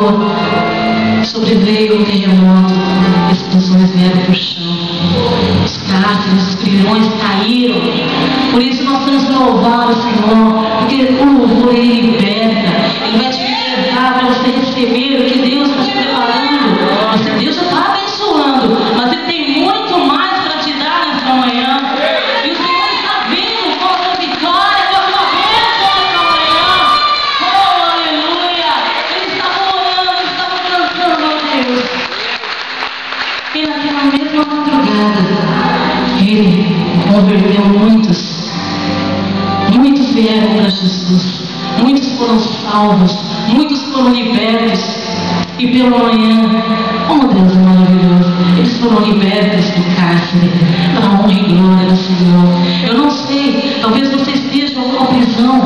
Senhor, sobreveio o terremoto, explosões vieram para o chão, os cárceres, os prisões caíram. Por isso nós temos que louvar o Senhor, porque o louvor é ele alvos, muitos foram libertos. E pela manhã, como Deus é maravilhoso, eles foram libertos do cárcere, da honra e glória do Senhor. Eu não sei, talvez vocês estejam com prisão,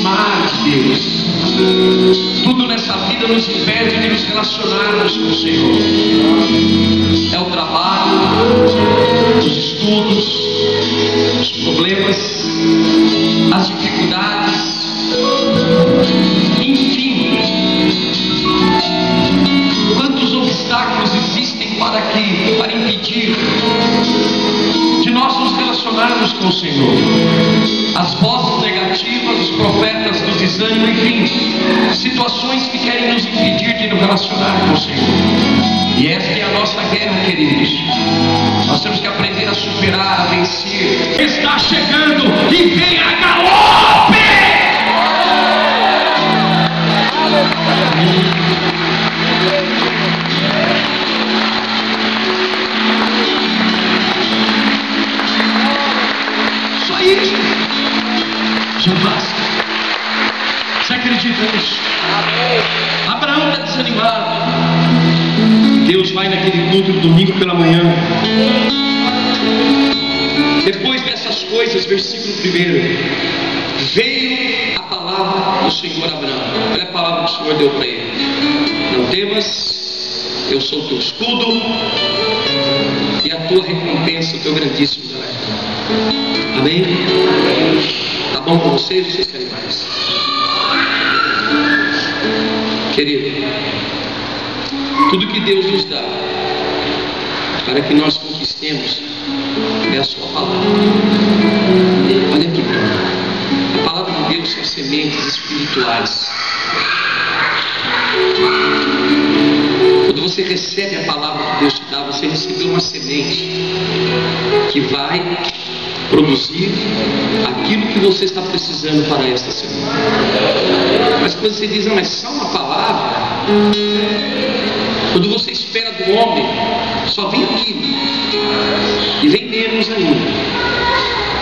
aproximar de Deus. Tudo nessa vida nos impede de nos relacionarmos com o Senhor. É o trabalho, os estudos, os problemas, as dificuldades, enfim. Quantos obstáculos existem para que, para impedir de nós nos relacionarmos com o Senhor? As vozes negativas, os relacionar com o Senhor. E esta é a nossa guerra, queridos. Nós temos que aprender a superar, a vencer. Está chegando e vem a galope! Só isso já basta. Você acredita nisso? Deus vai naquele culto do domingo pela manhã. Depois dessas coisas, versículo 1. Veio a palavra do Senhor Abraão. Olha a palavra que o Senhor deu para ele. Não temas, eu sou teu escudo e a tua recompensa, o teu grandíssimo galardão. Amém? Tá bom com vocês vocês querem mais? Querido, tudo que Deus nos dá para que nós conquistemos é a sua palavra. Olha aqui para mim. A palavra de Deus são sementes espirituais. Quando você recebe a palavra que Deus te dá, você recebeu uma semente que vai produzir aquilo que você está precisando para esta semana. Mas quando você diz, não, é só uma palavra, quando você espera do homem, só vem aquilo. E vem menos ainda.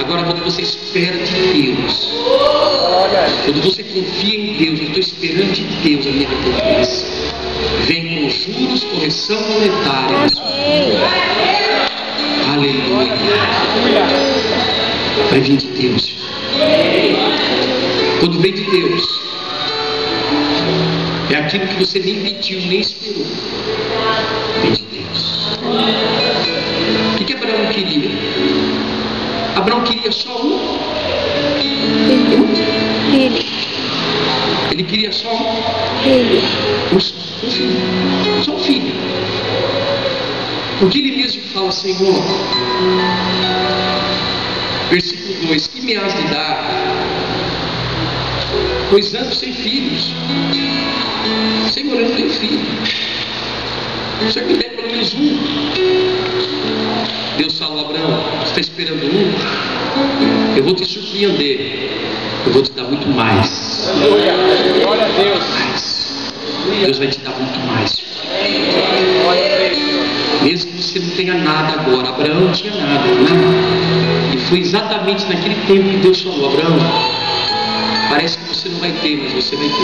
Agora, quando você espera de Deus, quando você confia em Deus, eu estou esperando de Deus a minha recompensa. Vem com juros, correção monetária. Aleluia. Vai vir de Deus. Quando vem de Deus, é aquilo que você nem pediu, nem esperou. Vem de Deus. O que, que Abraão queria? Abraão queria só um. Filho, Ele queria só um. filho, Um, só, um filho. Porque ele mesmo fala, Senhor, versículo 2: Que me has de dar? Pois ando sem filhos. Senhor, eu não tenho filho. Se eu me der pelo menos um. Deus falou, Abraão, você está esperando um? Eu vou te surpreender. Eu vou te dar muito mais. Glória a Deus. Deus vai te dar muito mais. Mesmo que você não tenha nada agora. Abraão não tinha nada, nada. E foi exatamente naquele tempo que Deus falou, Abraão, parece que você não vai ter, mas você vai ter.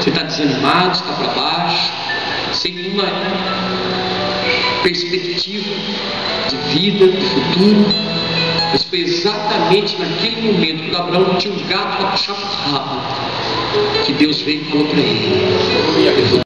Você está desanimado, está para baixo, sem nenhuma perspectiva de vida, de futuro. Mas foi exatamente naquele momento que Abraão tinha um gato para puxar o rabo, que Deus veio e falou para ele: